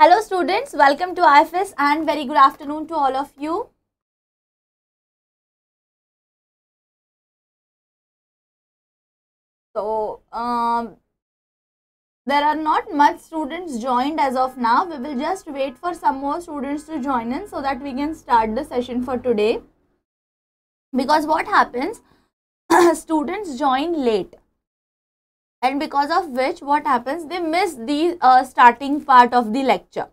Hello students, welcome to IFAS and very good afternoon to all of you. So, um, there are not much students joined as of now. We will just wait for some more students to join in so that we can start the session for today. Because what happens, students join late and because of which what happens, they miss the uh, starting part of the lecture.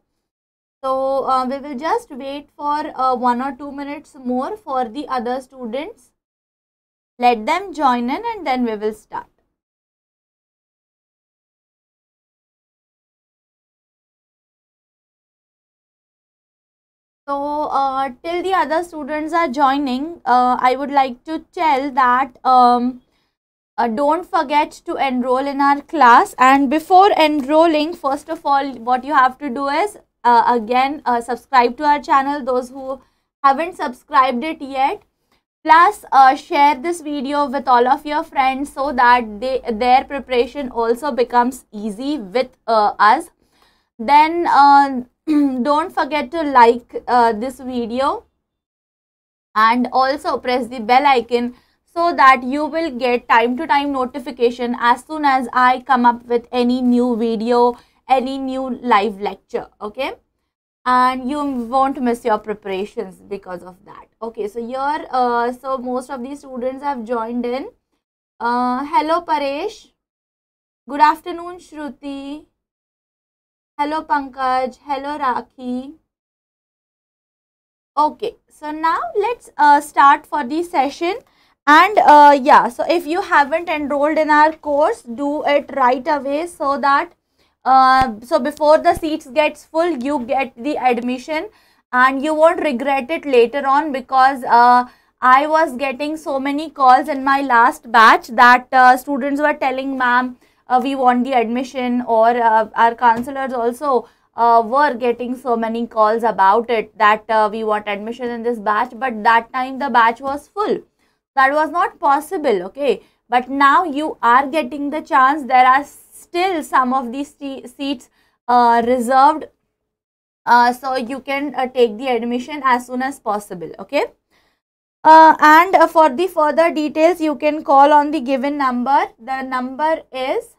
So, uh, we will just wait for uh, one or two minutes more for the other students. Let them join in and then we will start. So, uh, till the other students are joining, uh, I would like to tell that um, uh, don't forget to enroll in our class. And before enrolling, first of all, what you have to do is uh, again uh, subscribe to our channel. Those who haven't subscribed it yet, plus uh, share this video with all of your friends so that they their preparation also becomes easy with uh, us. Then uh, don't forget to like this video and also press the bell icon so that you will get time to time notification as soon as I come up with any new video, any new live lecture, okay? And you won't miss your preparations because of that. Okay, so here, uh, so most of these students have joined in. Uh, hello Paresh. Good afternoon Shruti. Hello Pankaj. Hello Rakhi. Okay, so now let's uh, start for the session. And uh, yeah, so if you haven't enrolled in our course, do it right away so that uh, so before the seats gets full, you get the admission. And you won't regret it later on because uh, I was getting so many calls in my last batch that uh, students were telling ma'am uh, we want the admission or uh, our counselors also were getting so many calls about it that we want admission in this batch but that time the batch was full that was not possible okay? But now you are getting the chance. There are still some of these seats uh, reserved uh, so you can uh, take the admission as soon as possible okay? And for the further details you can call on the given number. The number is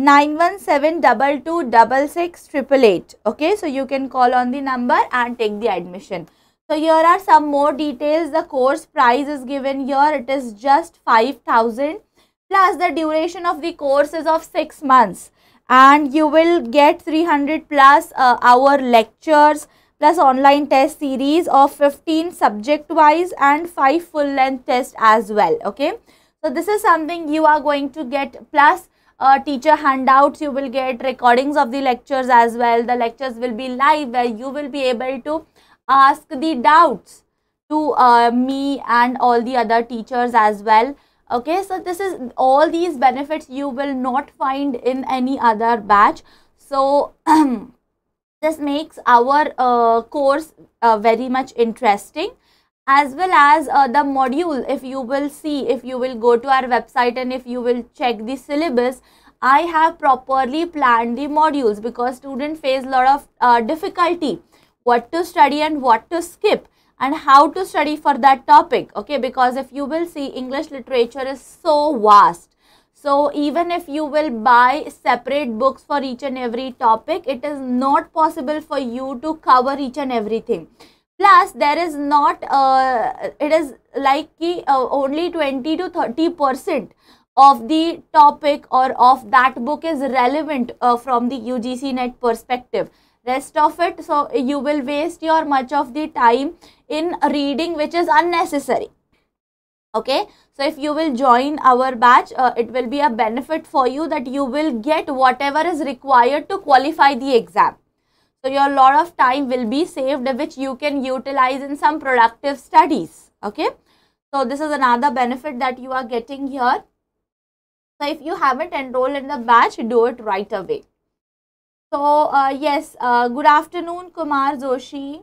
917226688 okay? So you can call on the number and take the admission so here are some more details. The course price is given here. It is just 5000 plus the duration of the course is of 6 months. And you will get 300 plus uh, hour lectures plus online test series of 15 subject wise and 5 full length tests as well okay? So this is something you are going to get plus uh, teacher handouts. You will get recordings of the lectures as well. The lectures will be live where you will be able to ask the doubts to uh, me and all the other teachers as well. Okay so this is all these benefits you will not find in any other batch. So this makes our uh, course uh, very much interesting. As well as uh, the module if you will see if you will go to our website and if you will check the syllabus i have properly planned the modules because students face a lot of uh, difficulty what to study and what to skip and how to study for that topic okay? Because if you will see english literature is so vast. So even if you will buy separate books for each and every topic it is not possible for you to cover each and everything. Plus there is not uh, it is like uh, only 20 to 30 percent of the topic or of that book is relevant uh, from the UGC net perspective rest of it so you will waste your much of the time in reading which is unnecessary okay so if you will join our batch uh, it will be a benefit for you that you will get whatever is required to qualify the exam so your lot of time will be saved which you can utilize in some productive studies. Okay. So this is another benefit that you are getting here. So if you haven't enrolled in the batch, do it right away. So uh, yes, uh, good afternoon Kumar Joshi.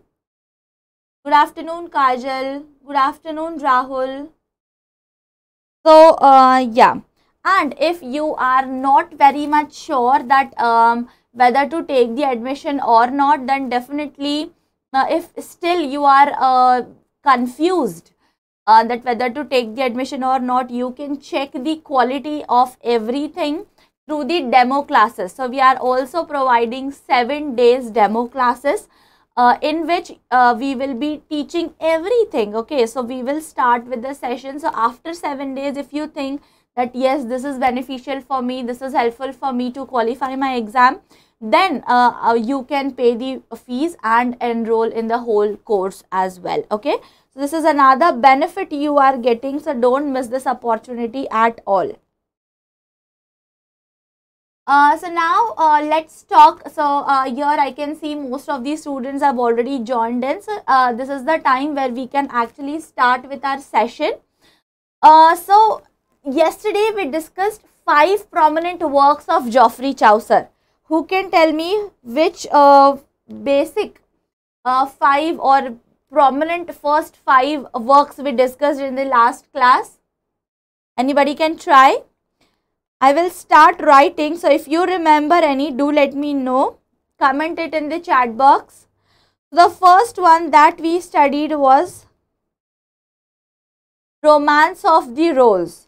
Good afternoon Kajal. Good afternoon Rahul. So uh, yeah and if you are not very much sure that um, whether to take the admission or not then definitely uh, if still you are uh, confused uh, that whether to take the admission or not you can check the quality of everything through the demo classes. So we are also providing 7 days demo classes uh, in which uh, we will be teaching everything. Okay so we will start with the session. So after 7 days if you think that yes this is beneficial for me this is helpful for me to qualify my exam then uh, uh, you can pay the fees and enroll in the whole course as well. Okay so this is another benefit you are getting. So don't miss this opportunity at all uh, so now uh, let's talk so uh, here i can see most of the students have already joined in so uh, this is the time where we can actually start with our session uh, so yesterday we discussed five prominent works of Geoffrey Chaucer. Who can tell me which uh, basic five or prominent first five works we discussed in the last class? Anybody can try? I will start writing. So if you remember any, do let me know. Comment it in the chat box. The first one that we studied was Romance of the Rose.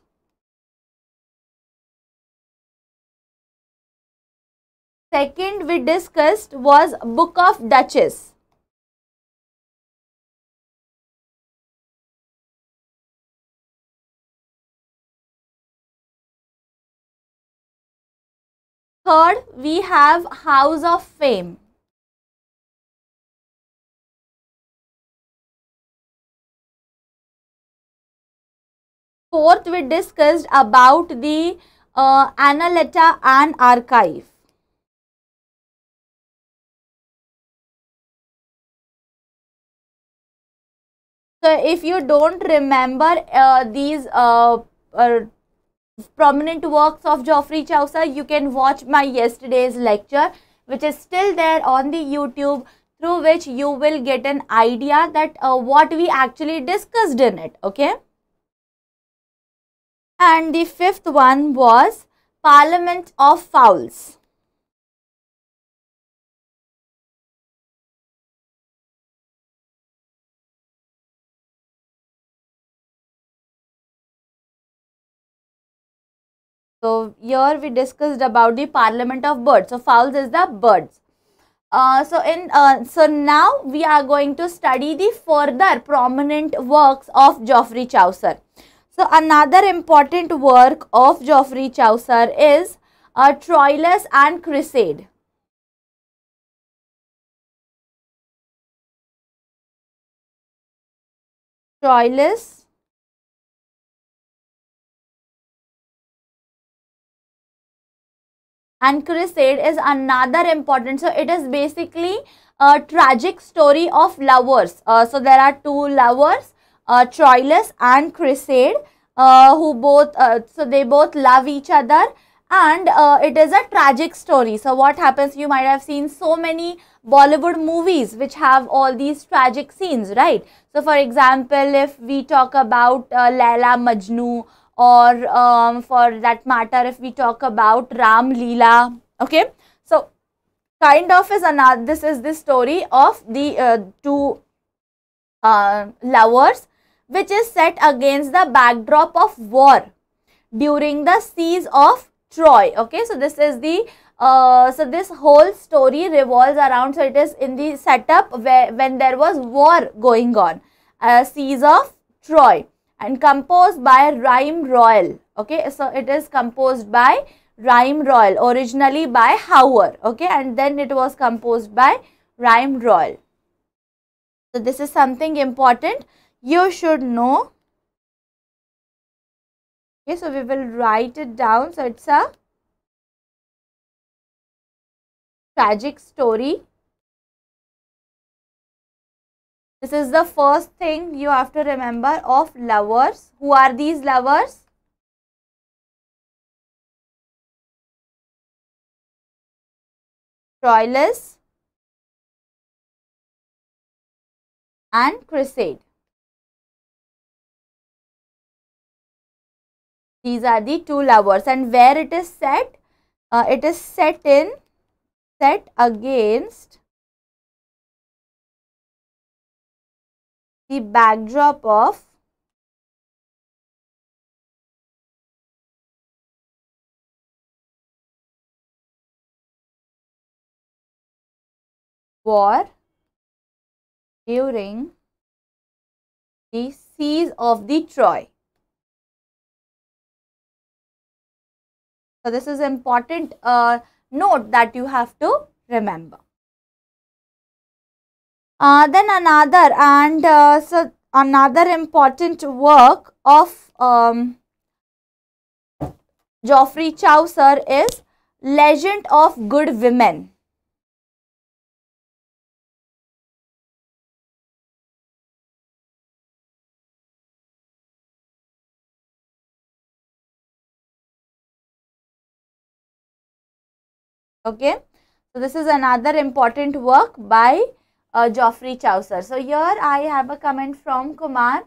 Second we discussed was Book of Duchess. Third, we have House of Fame. Fourth, we discussed about the uh, Anne archive. So if you don't remember uh, these uh, uh, prominent works of Geoffrey Chaucer, you can watch my yesterday's lecture which is still there on the YouTube through which you will get an idea that uh, what we actually discussed in it. Okay. And the fifth one was Parliament of Fowls. So here we discussed about the Parliament of Birds. So fowls is the birds. Uh, so in uh, so now we are going to study the further prominent works of Geoffrey Chaucer. So another important work of Geoffrey Chaucer is uh, Troilus and Criseyde. Troilus and Criseyde is another important. So it is basically a tragic story of lovers. Uh, so there are two lovers uh, troilus and Criseyde uh, who both uh, so they both love each other. And uh, it is a tragic story. So what happens you might have seen so many bollywood movies which have all these tragic scenes right? So for example if we talk about uh, laila majnu or um, for that matter if we talk about Ram Leela okay? So kind of is another this is the story of the uh, two uh, lovers which is set against the backdrop of war during the siege of Troy okay? So this is the uh, so this whole story revolves around so it is in the setup where when there was war going on a siege of Troy and composed by Rhyme Royal. Okay, so it is composed by Rhyme Royal, originally by Howard. Okay, and then it was composed by Rhyme Royal. So this is something important you should know. Okay, so we will write it down. So it's a tragic story This is the first thing you have to remember of lovers. Who are these lovers? Troilus and Criseyde. These are the two lovers and where it is set? Uh, it is set in set against the backdrop of war during the siege of the Troy. So, this is important uh, note that you have to remember. Uh, then another and uh, so another important work of um, Geoffrey Chaucer is Legend of Good Women. okay so this is another important work by uh, Geoffrey Chaucer so here I have a comment from Kumar.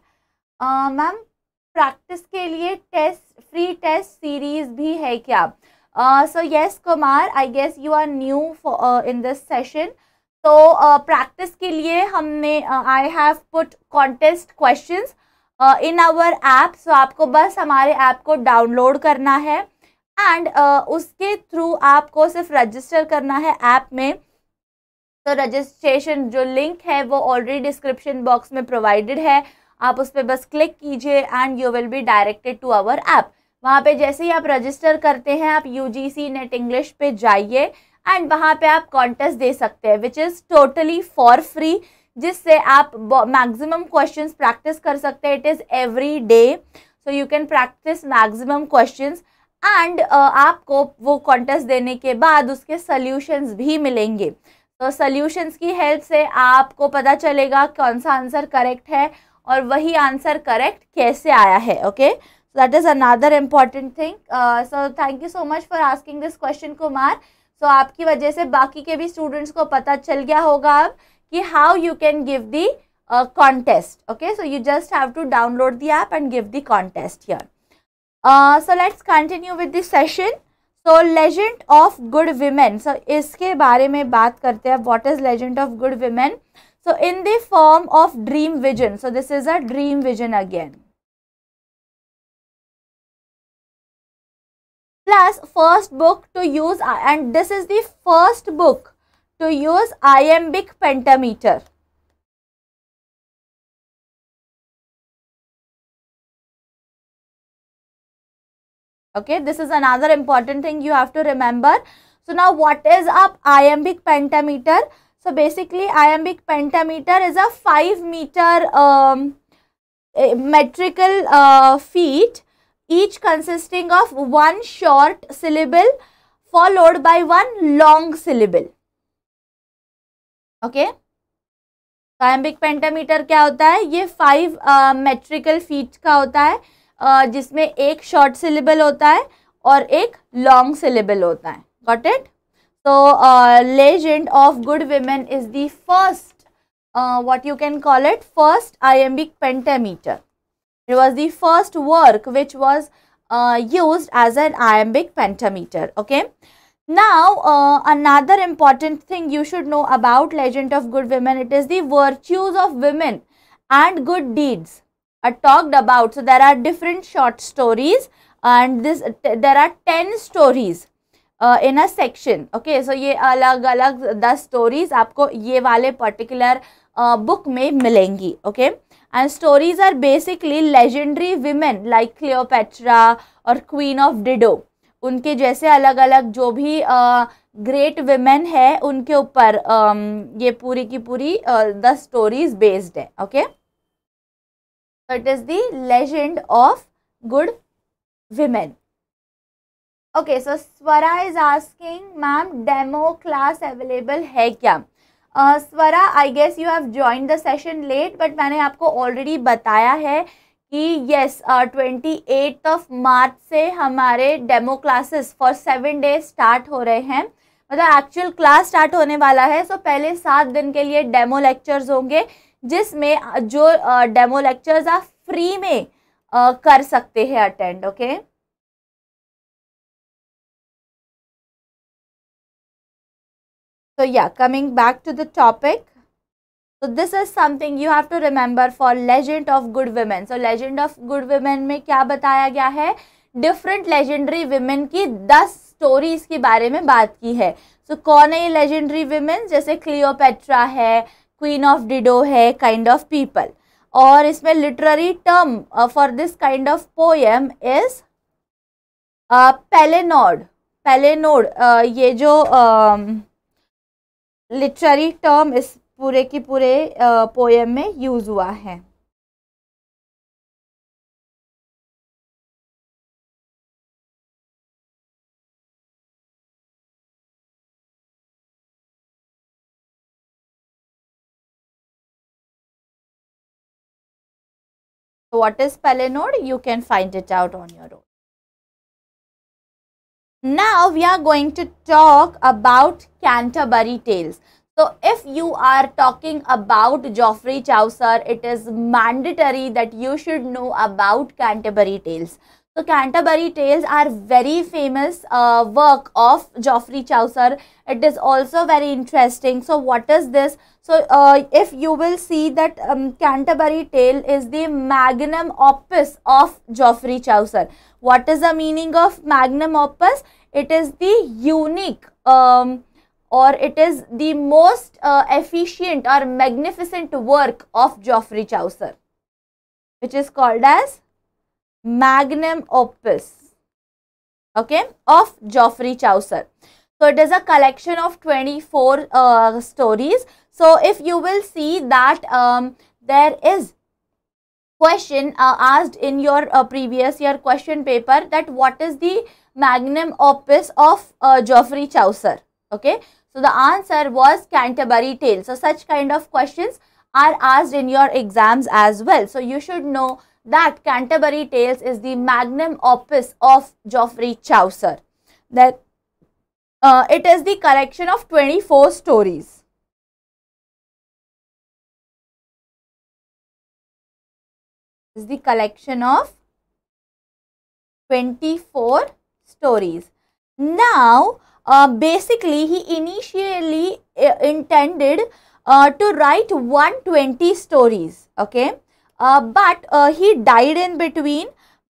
Uh, ma'am practice के लिए test free test series भी है क्या so yes Kumar I guess you are new in this session तो practice के लिए हमने I have put contest questions in our app so आपको बस हमारे ऐप को डाउनलोड करना है एंड uh, उसके थ्रू आपको सिर्फ़ रजिस्टर करना है ऐप में तो रजिस्ट्रेशन जो लिंक है, वो ऑलरेडी डिस्क्रिप्शन बॉक्स में प्रोवाइडेड है। आप उस पर बस क्लिक कीजिए and you will be directed to our app वहाँ पे जैसे ही आप रजिस्टर करते हैं, आप U G C NET English पे जाइए एंड वहाँ पे आप कॉन्टेस्ट दे सकते हैं which is totally for free जिससे आप मैक्सिमम क्वेश्चंस प्रैक्टिस कर सकते हैं। It is every day so you can practice maximum questions and आपको वो कॉन्टेस्ट देने के बाद उसके सल्यूशंस भी मिलेंगे। तो सल्यूशंस की हेल्प से आपको पता चलेगा कौन सा आंसर करेक्ट है और वही आंसर करेक्ट कैसे आया है okay so that is another important thing so thank you so much for asking this question Kumar so आपकी वजह से बाकी के भी स्टूडेंट्स को पता चल गया होगा अब कि how you can give the contest okay so you just have to download the app and give the contest here so let's continue with this session. तो legend of good women so इसके बारे में बात करते हैं what is legend of good women so in the form of dream vision so this is a dream vision again plus, first book to use, and this is the book to use iambic pentameter okay this is another important thing you have to remember so now what is a iambic pentameter so basically iambic pentameter is a 5 meter um, metrical uh, feet each consisting of one short syllable followed by one long syllable okay iambic pentameter क्या होता है ये five metrical feet का होता है जिसमें एक short syllable होता है और एक लॉन्ग सिलेबल होता है। Got it so legend of good women is the first what you can call it first iambic pentameter it was the first work which was used as an iambic pentameter okay now another important thing you should know about legend of good women it is दर्च्यूज of women and good deeds are talked about. So there are different short stories and this there are 10 stories uh, in a section. Okay, so ये अलग अलग 10 stories आपको ये वाले particular uh, book में मिलेंगी. Okay, and stories are basically legendary women like Cleopatra or Queen of Dido. उनके जैसे अलग अलग जो भी ग्रेट uh, विमेन है उनके ऊपर um, ये पूरी की पूरी द स्टोरीज बेस्ड है okay okay? So it is the legend of good women. Okay, so Swara is asking, ma'am, demo class available है क्या? Swara I guess you have join the session late but मैंने आपको already बताया है कि yes twenty eight of March से हमारे demo classes for seven days start हो रहे हैं मतलब एक्चुअल क्लास स्टार्ट होने वाला है सो so पहले सात दिन के लिए डेमो लेक्चर्स होंगे जिसमें जो डेमो लेक्चर्स आप फ्री में कर सकते हैं अटेंड ओके तो या coming back to the topic तो this is something you have to remember for legend of good women so legend of good women में क्या बताया गया है? डिफरेंट लेजेंडरी वीमेन की दस स्टोरीज के बारे में बात की है। सो so, कौन है ये लेजेंडरी वीमेन जैसे क्लियोपेट्रा है क्वीन ऑफ़ डिडो है काइंड ऑफ़ पीपल और इसमें literary term for this kind of poem is palinode palinode ये जो लिटरेरी uh, टर्म इस पूरे की पूरे पोएम uh, में यूज़ हुआ है। What is palinode you can find it out on your own now we are going to talk about canterbury tales so if you are talking about geoffrey chaucer it is mandatory that you should know about canterbury tales so Canterbury Tales are very famous uh, work of Geoffrey Chaucer. It is also very interesting. So what is this? So uh, if you will see that um, Canterbury Tale is the magnum opus of Geoffrey Chaucer. What is the meaning of magnum opus? It is the unique um, or it is the most uh, efficient or magnificent work of Geoffrey Chaucer which is called as magnum opus okay of Geoffrey Chaucer. So it is a collection of 24 uh, stories. So if you will see that um, there is question uh, asked in your uh, previous year question paper that what is the magnum opus of uh, Geoffrey Chaucer okay. So the answer was Canterbury Tales. So such kind of questions are asked in your exams as well. So you should know that Canterbury Tales is the magnum opus of Geoffrey Chaucer. That uh, it is the collection of 24 stories. Is the collection of 24 stories. Now, uh, basically, he initially uh, intended uh, to write 120 stories. Okay uh, but uh, he died in between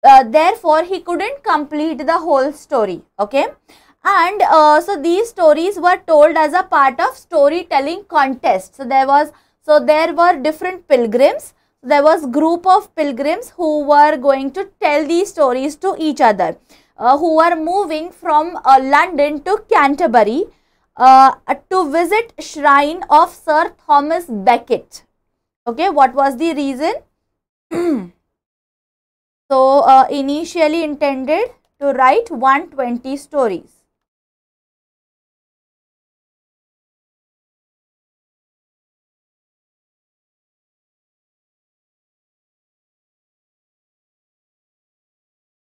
uh, therefore he couldn't complete the whole story okay and so these stories were told as a part of storytelling contest so there was so there were different pilgrims there was group of pilgrims who were going to tell these stories to each other uh, who were moving from uh, london to canterbury to visit shrine of sir thomas becket okay what was the reason so uh, initially intended to write 120 stories.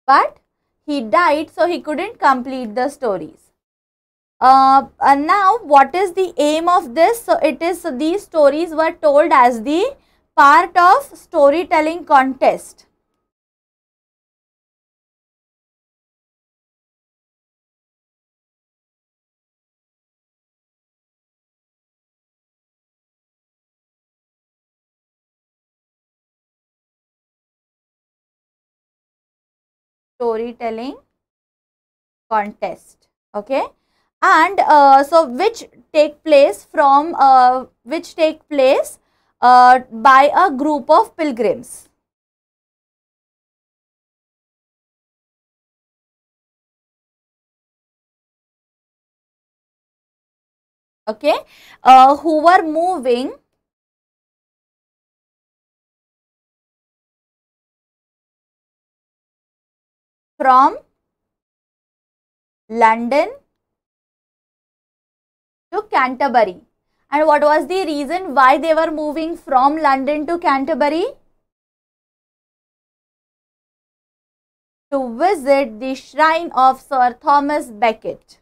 But he died so he couldn't complete the stories. Uh, and now what is the aim of this? So it is so these stories were told as the part of storytelling contest. Storytelling contest okay and uh, so which take place from uh, which take place uh, by a group of pilgrims. Okay, uh, who were moving from London to Canterbury. And what was the reason why they were moving from London to Canterbury? To visit the shrine of Sir Thomas Becket.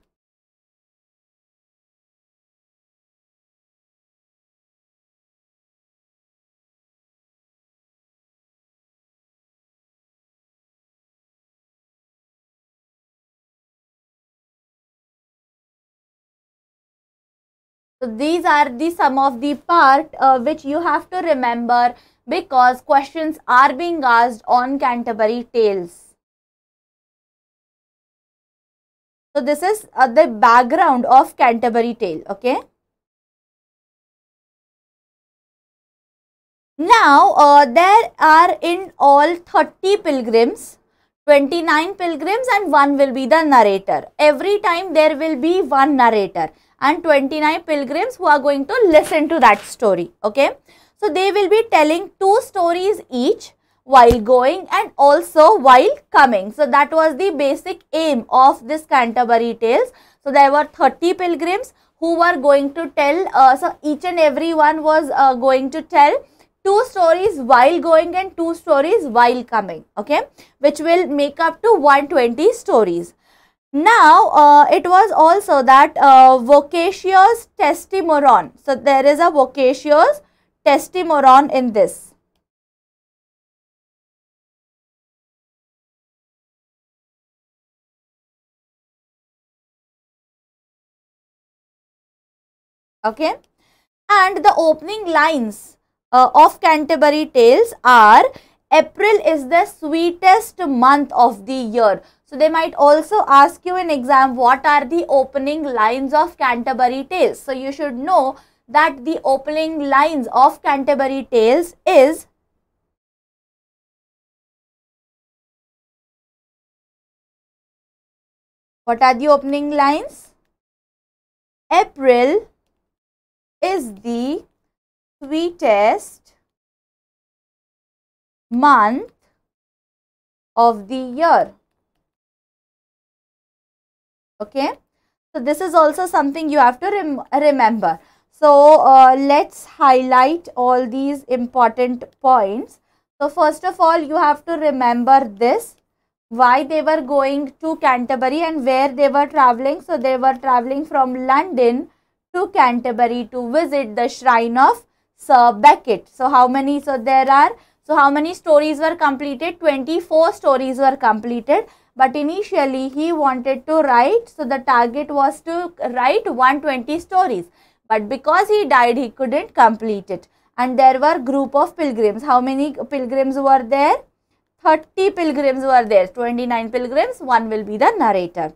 So these are the some of the part uh, which you have to remember because questions are being asked on Canterbury Tales. So this is uh, the background of Canterbury Tale, okay. Now uh, there are in all 30 pilgrims, 29 pilgrims and one will be the narrator. Every time there will be one narrator and 29 pilgrims who are going to listen to that story, okay. So they will be telling two stories each while going and also while coming. So that was the basic aim of this Canterbury Tales. So there were 30 pilgrims who were going to tell, uh, so each and every one was uh, going to tell two stories while going and two stories while coming, okay, which will make up to 120 stories. Now, uh, it was also that uh, vocacious testimoron. So, there is a vocacious testimoron in this. okay and the opening lines uh, of canterbury tales are april is the sweetest month of the year so they might also ask you in exam what are the opening lines of canterbury tales so you should know that the opening lines of canterbury tales is what are the opening lines april is the sweetest month of the year. Okay. So, this is also something you have to rem remember. So, uh, let's highlight all these important points. So, first of all, you have to remember this why they were going to Canterbury and where they were traveling. So, they were traveling from London to Canterbury to visit the shrine of Sir Becket. So, how many? So, there are, so how many stories were completed? 24 stories were completed. But initially, he wanted to write, so the target was to write 120 stories. But because he died, he couldn't complete it. And there were group of pilgrims. How many pilgrims were there? 30 pilgrims were there. 29 pilgrims, one will be the narrator.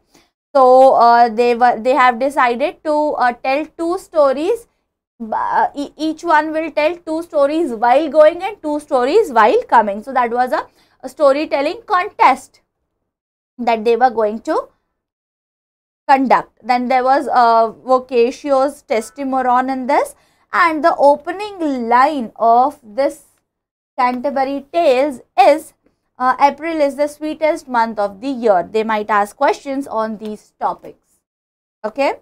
So uh, they were they have decided to uh, tell two stories. Uh, each one will tell two stories while going and two stories while coming. So that was a, a storytelling contest that they were going to conduct. Then there was a vocacious testimoron in this and the opening line of this Canterbury Tales is uh, April is the sweetest month of the year. They might ask questions on these topics. Okay.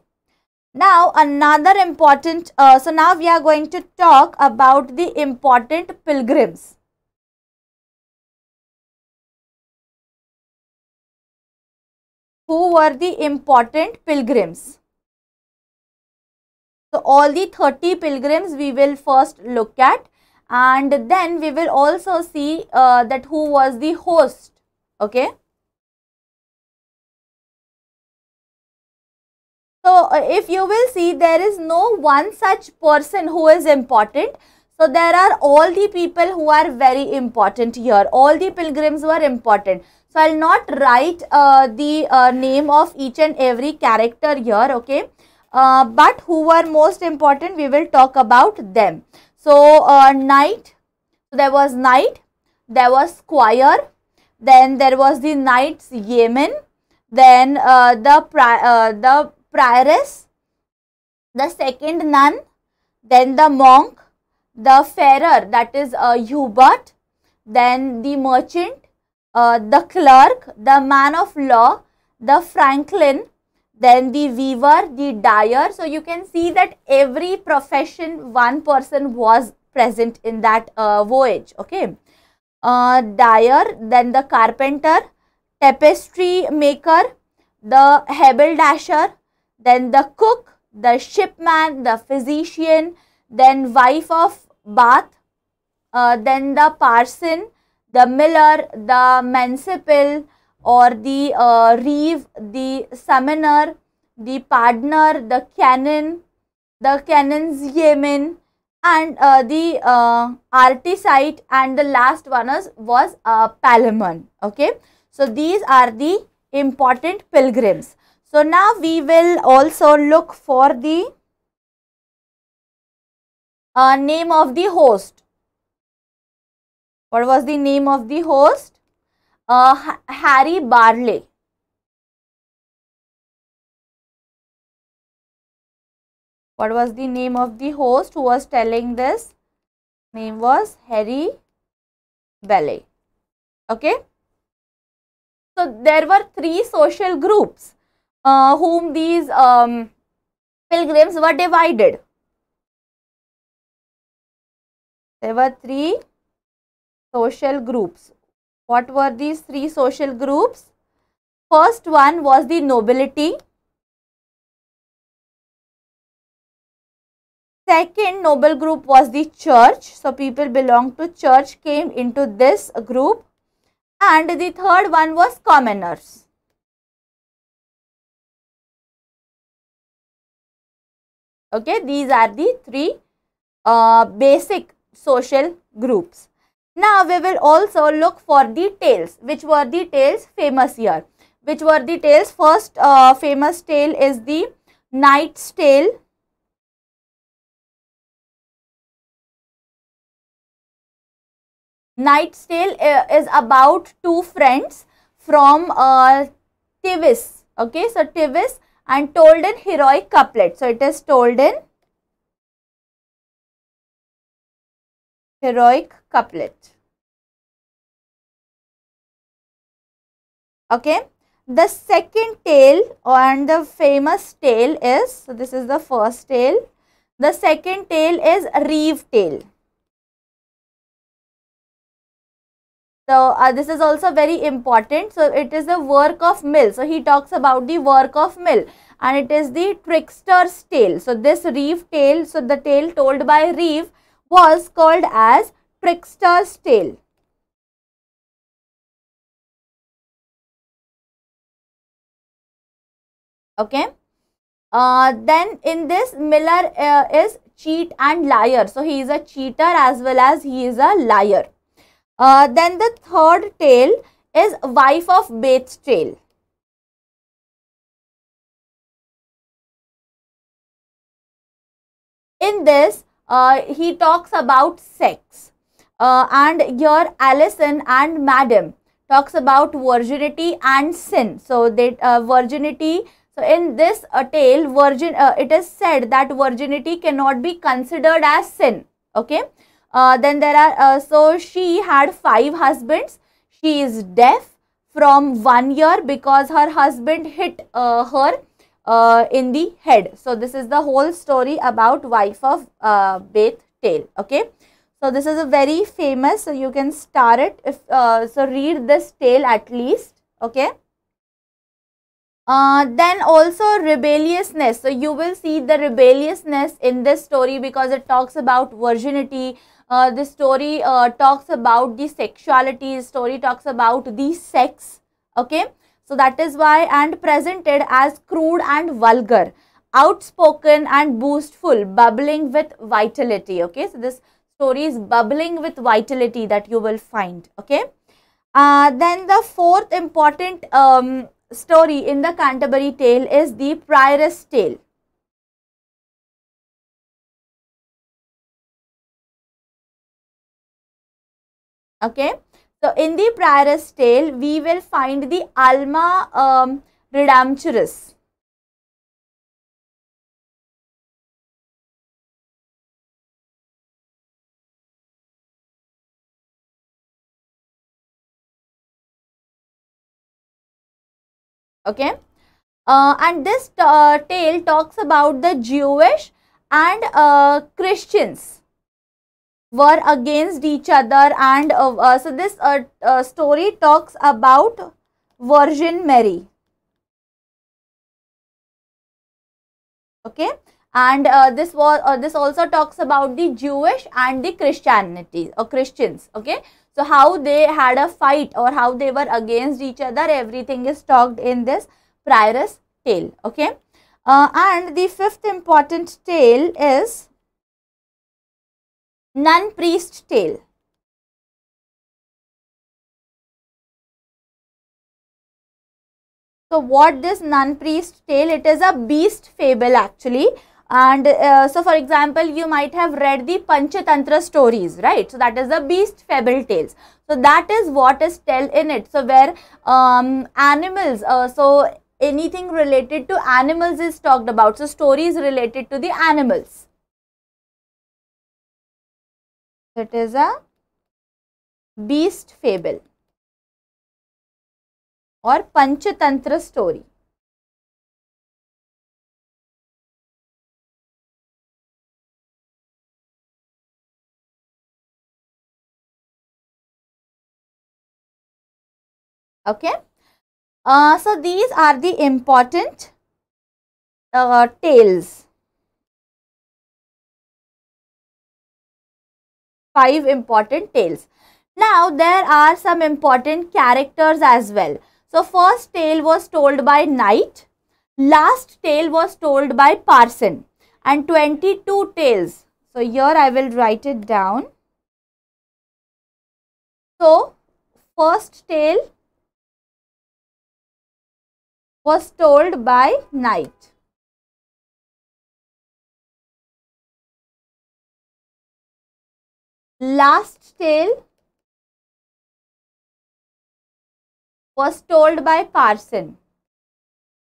Now, another important, uh, so now we are going to talk about the important pilgrims. Who were the important pilgrims? So, all the 30 pilgrims we will first look at and then we will also see uh, that who was the host okay? So uh, if you will see there is no one such person who is important. So there are all the people who are very important here. All the pilgrims were important so i'll not write uh, the uh, name of each and every character here okay? Uh, but who were most important we will talk about them. So, uh, knight, there was knight, there was squire, then there was the knight's yeoman, then uh, the, uh, the prioress, the second nun, then the monk, the farer that is uh, Hubert, then the merchant, uh, the clerk, the man of law, the franklin, then the weaver, the dyer. So, you can see that every profession one person was present in that uh, voyage. Okay. Uh, dyer, then the carpenter, tapestry maker, the haberdasher, then the cook, the shipman, the physician, then wife of bath, uh, then the parson, the miller, the manciple, or the uh, reeve, the summoner, the pardoner, the canon, the Canon's Yeoman, and uh, the uh, Artisite, and the last one was, was uh, Palemon. Okay, so these are the important pilgrims. So now we will also look for the uh, name of the host. What was the name of the host? Uh, Harry Bailey. What was the name of the host who was telling this? Name was Harry Bailey. Okay. So there were three social groups uh, whom these um, pilgrims were divided. There were three social groups. What were these three social groups? First one was the nobility. Second noble group was the church. So people belonged to church came into this group. And the third one was commoners. Okay, these are the three uh, basic social groups. Now we will also look for the tales. Which were the tales famous here? Which were the tales? First uh, famous tale is the Knight's Tale Knight's Tale uh, is about two friends from uh, Tivis. Okay, so Tivis and told in heroic couplet. So it is told in heroic couplet. Okay. The second tale and the famous tale is, so this is the first tale. The second tale is Reeve tale. So uh, this is also very important. So it is the work of Mill. So he talks about the work of Mill and it is the trickster's tale. So this Reeve tale, so the tale told by Reeve was called as trickster's tale. Okay. Uh, then in this Miller uh, is cheat and liar. So he is a cheater as well as he is a liar. Uh, then the third tale is wife of Bath's tale. In this, uh, he talks about sex. Uh, and here Alison and Madam talks about virginity and sin. So, that uh, virginity, so in this uh, tale, virgin, uh, it is said that virginity cannot be considered as sin. Okay. Uh, then there are, so she had five husbands. She is deaf from one year because her husband hit her uh, in the head. So this is the whole story about wife of uh, Bath tale. Okay. So this is a very famous, so you can star it if, uh, so read this tale at least. Okay. Uh, then also rebelliousness. So you will see the rebelliousness in this story because it talks about virginity, uh, the story uh, talks about the sexuality, story talks about the sex, okay. So that is why and presented as crude and vulgar, outspoken and boastful, bubbling with vitality, okay. So this story is bubbling with vitality that you will find, okay. Uh, then the fourth important um, story in the Canterbury Tale is the Prioress Tale. Okay. So, in the Prioress tale, we will find the Alma um, Redemptoris. Okay. Uh, and this uh, tale talks about the Jewish and uh, Christians were against each other and uh, uh, so this uh, uh, story talks about Virgin Mary. Okay, and uh, this was uh, this also talks about the Jewish and the Christianity or Christians. Okay, so how they had a fight or how they were against each other, everything is talked in this Prioress tale. Okay. Uh, and the fifth important tale is nun priest tale. So what this nun priest tale? It is a beast fable actually and uh, so for example you might have read the Panchatantra stories right. So that is the beast fable tales. So that is what is tell in it. So where um, animals uh, so anything related to animals is talked about. So stories related to the animals. It is a beast fable or Panchatantra story. Okay. Uh, so these are the important uh, tales. Five important tales. Now there are some important characters as well. So first tale was told by Knight, last tale was told by Parson and 22 tales. So here I will write it down. So first tale was told by Knight. Last tale was told by Parson.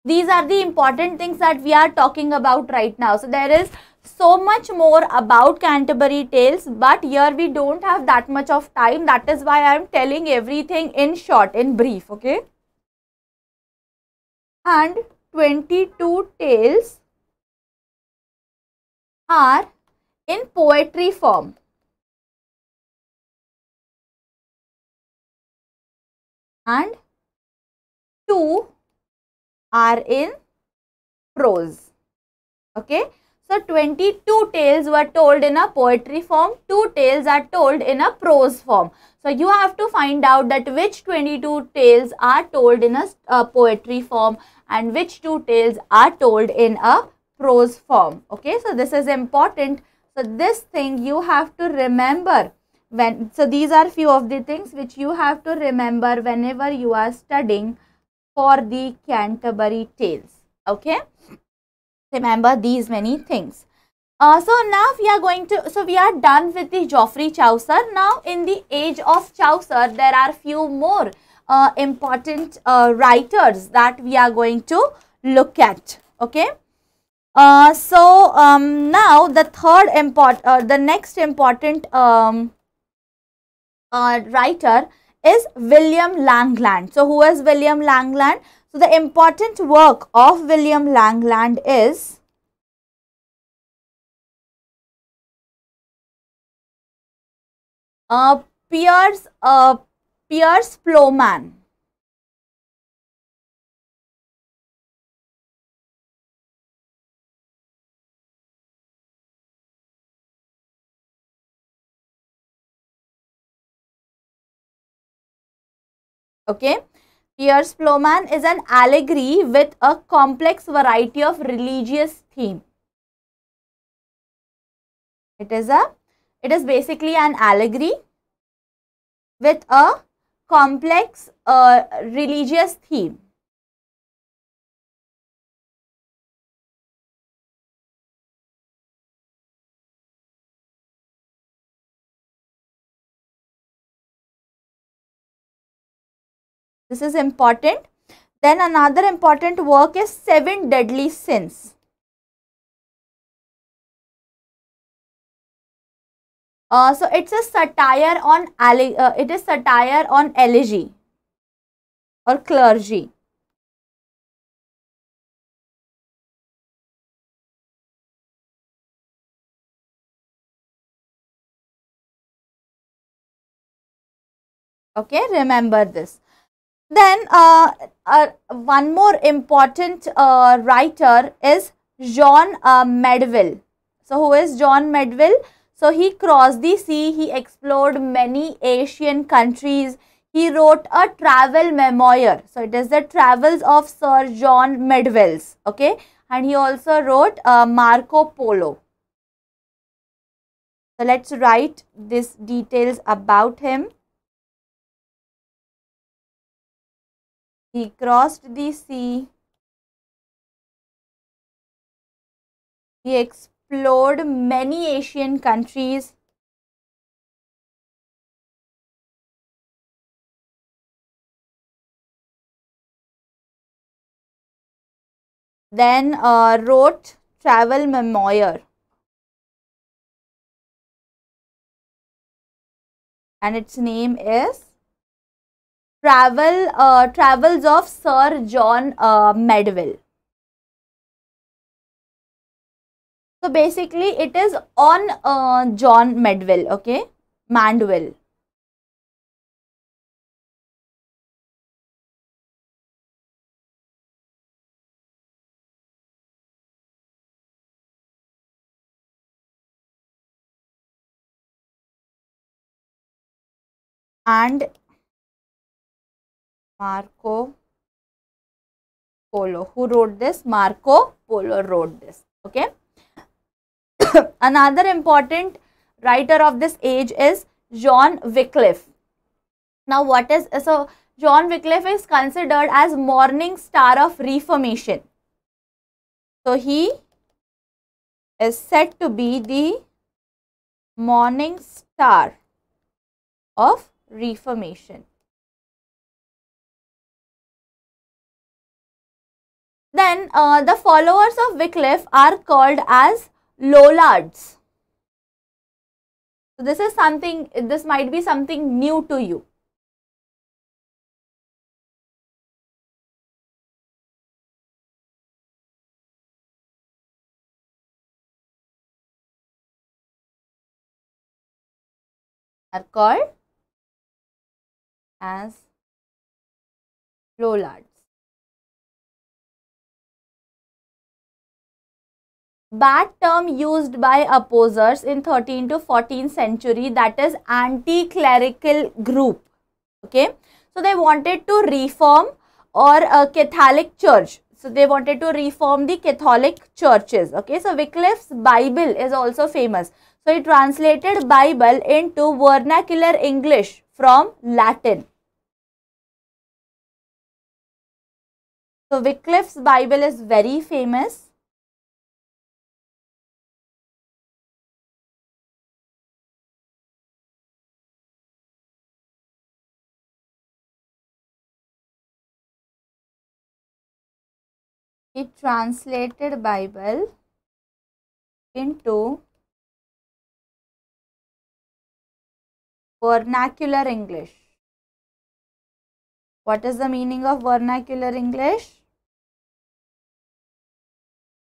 These are the important things that we are talking about right now. So there is so much more about Canterbury Tales but here we don't have that much of time. That is why I am telling everything in short, in brief. Okay and 22 tales are in poetry form. And 2 are in prose. Okay. So 22 tales were told in a poetry form, 2 tales are told in a prose form. So you have to find out that which 22 tales are told in a, a uh, poetry form and which two tales are told in a prose form. Okay, so this is important. So this thing you have to remember when, so these are few of the things which you have to remember whenever you are studying for the Canterbury Tales. Okay, remember these many things. Uh, so now we are going to, so we are done with the Geoffrey Chaucer. Now in the age of Chaucer, there are few more uh, important uh, writers that we are going to look at. Okay. Uh, so um, now the third import, uh, the next important um, uh, writer is William Langland. So who is William Langland? So the important work of William Langland is uh, Piers, uh, Piers Plowman. Okay. Piers Plowman is an allegory with a complex variety of religious theme. It is a it is basically an allegory with a complex uh, religious theme. This is important. Then another important work is Seven Deadly Sins. Uh, so it's a satire on uh, it is satire on elegy or clergy. Okay, remember this. Then uh, uh, one more important uh, writer is John uh, Mandeville. So who is John Mandeville? So he crossed the sea, he explored many Asian countries. He wrote a travel memoir. So it is the travels of Sir John Mandeville. Okay. and he also wrote uh, Marco Polo. So let's write these details about him. He crossed the sea. He explored many Asian countries. Then uh, wrote travel memoir. And its name is Travel uh, Travels of Sir John uh, Mandeville. So basically it is on uh, John Mandeville, okay, Mandeville. And Marco Polo. Who wrote this? Marco Polo wrote this. Okay. Another important writer of this age is John Wycliffe. Now, what is so? John Wycliffe is considered as morning star of Reformation. So, he is said to be the morning star of Reformation. Then uh, the followers of Wycliffe are called as Lollards. So this is something, this might be something new to you. Are called as Lollards. Bad term used by opposers in 13 to 14th century that is anti-clerical group okay? So they wanted to reform or a catholic church. So they wanted to reform the catholic churches okay? So wycliffe's bible is also famous. So he translated bible into vernacular english from latin. So wycliffe's bible is very famous he translated Bible into vernacular English. What is the meaning of vernacular English?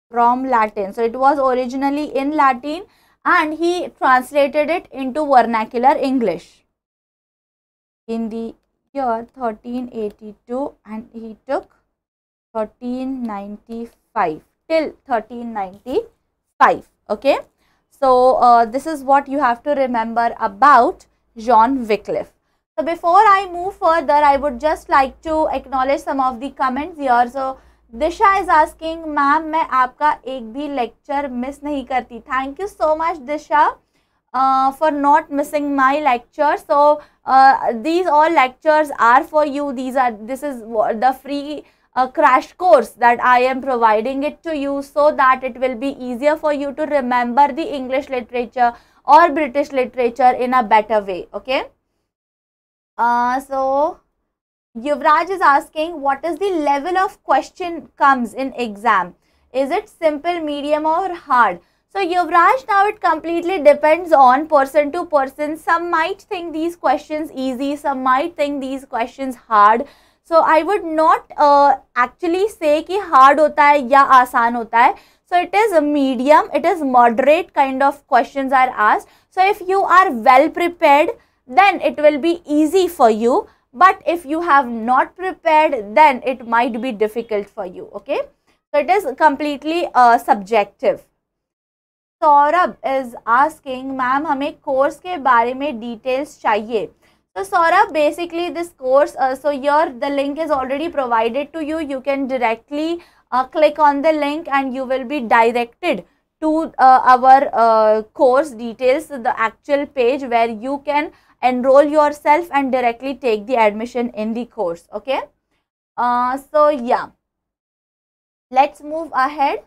From Latin. So, it was originally in Latin and he translated it into vernacular English in the year 1382 and he took 1395 till 1395 okay so uh, this is what you have to remember about john wycliffe so before i move further i would just like to acknowledge some of the comments here so Disha is asking ma'am मैं आपका एक भी lecture miss नहीं करती thank you so much Disha for not missing my lecture so uh, these all lectures are for you these are this is the free a crash course that I am providing it to you so that it will be easier for you to remember the English literature or British literature in a better way. Okay. Uh, so, Yuvraj is asking what is the level of question comes in exam? Is it simple, medium or hard? So, Yuvraj now it completely depends on person to person. Some might think these questions easy, some might think these questions hard. So I would not actually say कि hard होता है या आसान होता है। So it is medium it is moderate kind of question are आज so if you are well prepared then it will be easy for you but if you have not prepared then it might be difficult for you okay so it is completely subjective Saurabh is asking ma'am हमें course के बारे में details चाहिए। So Saurabh, basically this course, uh, so here the link is already provided to you. You can directly uh, click on the link and you will be directed to uh, our uh, course details, the actual page where you can enroll yourself and directly take the admission in the course. Okay. Uh, so, yeah. Let's move ahead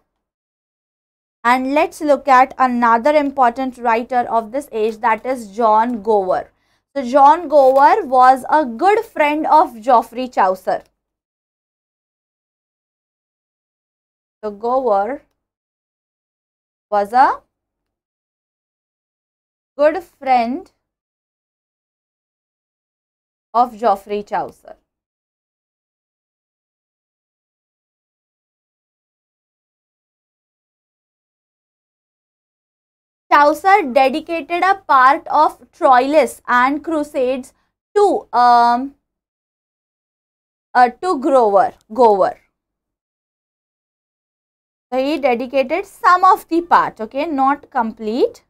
and let's look at another important writer of this age that is John Gower. So, John Gower was a good friend of Geoffrey Chaucer. So, Gower was a good friend of Geoffrey Chaucer. Chaucer dedicated a part of Troilus and Criseyde to um, uh, to Grover, Gower. So he dedicated some of the part, okay, not complete.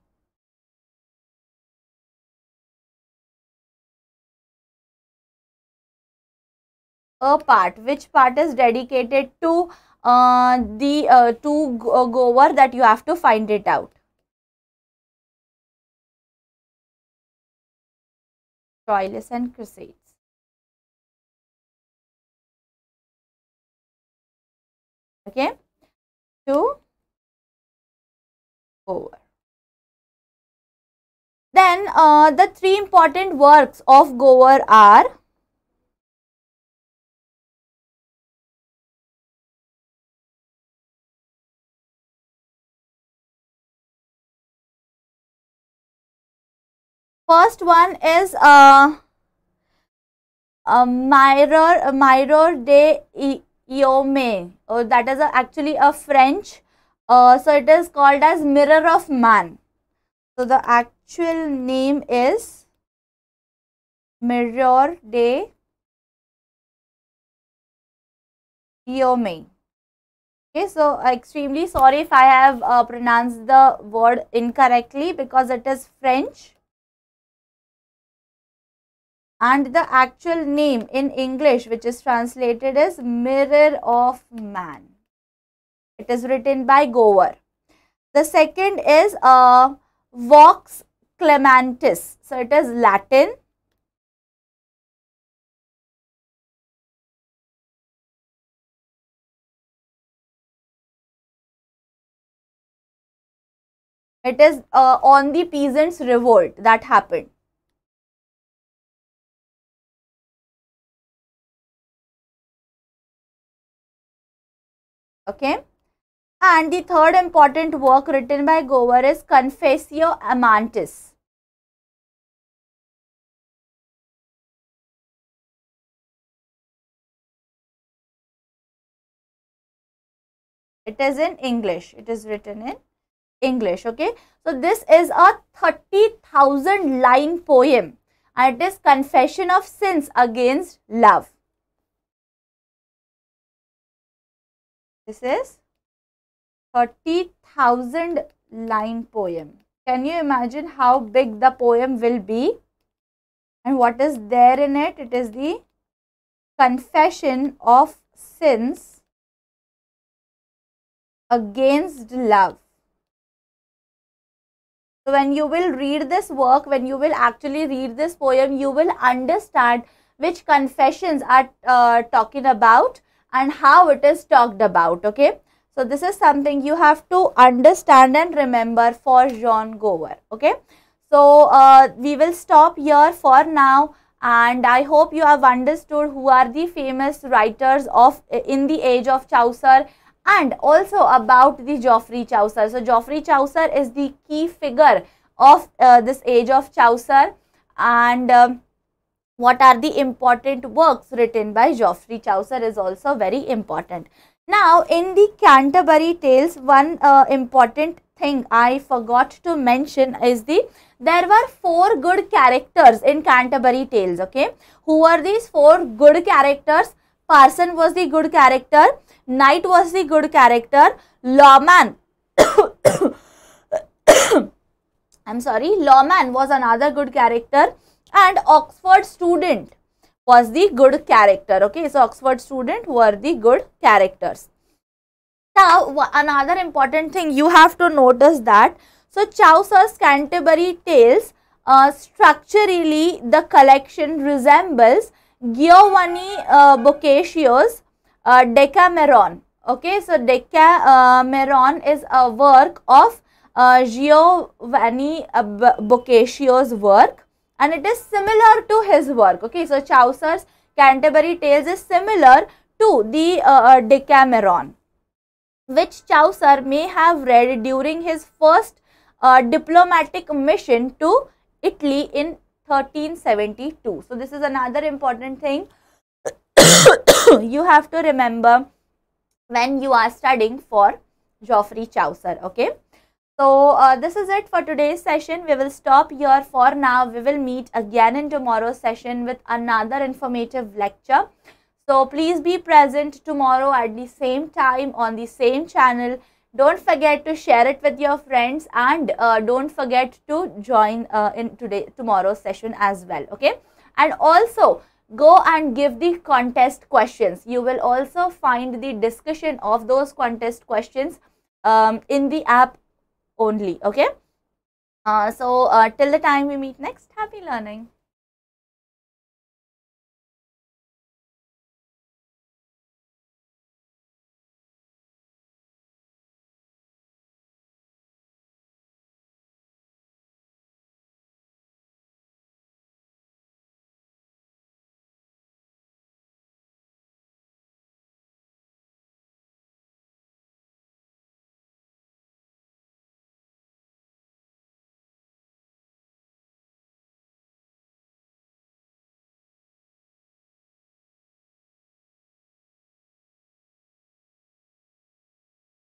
A part, which part is dedicated to uh, the uh, to uh, Gower that you have to find it out. Troilus and Criseyde. Okay to over. Then uh, the three important works of Gower are First one is uh, uh, Mirror, Mirour de l'Omme. Uh, that is a, actually a French. Uh, so it is called as Mirror of Man. So the actual name is Mirour de l'Omme. Okay, so extremely sorry if I have uh, pronounced the word incorrectly because it is French and the actual name in English which is translated as Mirror of Man. It is written by Gower. The second is uh, Vox Clamantis. So it is Latin. It is uh, on the peasants revolt that happened. Okay and the third important work written by Gower is Confessio Amantis. It is in English. It is written in English. Okay. So, this is a 30,000 line poem and it is Confession of Sins Against Love. This is 30,000 line poem. Can you imagine how big the poem will be? And what is there in it? It is the confession of sins against love. So, when you will read this work, when you will actually read this poem, you will understand which confessions are uh, talking about and how it is talked about okay so this is something you have to understand and remember for John Gower okay so uh, we will stop here for now and I hope you have understood who are the famous writers of in the age of Chaucer and also about the Geoffrey Chaucer. So Geoffrey Chaucer is the key figure of uh, this age of Chaucer and um, what are the important works written by Geoffrey Chaucer is also very important. Now, in the Canterbury Tales, one uh, important thing I forgot to mention is the there were four good characters in Canterbury Tales. Okay, who are these four good characters? Parson was the good character, Knight was the good character, Lawman. I'm sorry, Lawman was another good character and Oxford student was the good character. Okay, so Oxford student were the good characters. Now, another important thing you have to notice that, so Chaucer's Canterbury Tales, uh, structurally the collection resembles Giovanni uh, Boccaccio's uh, Decameron. Okay, so Decameron is a work of uh, Giovanni uh, Boccaccio's work and it is similar to his work. Okay, so Chaucer's Canterbury Tales is similar to the uh, uh, Decameron which Chaucer may have read during his first uh, diplomatic mission to Italy in 1372. So, this is another important thing you have to remember when you are studying for Geoffrey Chaucer. Okay. So, uh, this is it for today's session. We will stop here for now. We will meet again in tomorrow's session with another informative lecture. So, please be present tomorrow at the same time on the same channel. Don't forget to share it with your friends and uh, don't forget to join uh, in today tomorrow's session as well. Okay. And also, go and give the contest questions. You will also find the discussion of those contest questions um, in the app only okay? Uh, so uh, till the time we meet next happy learning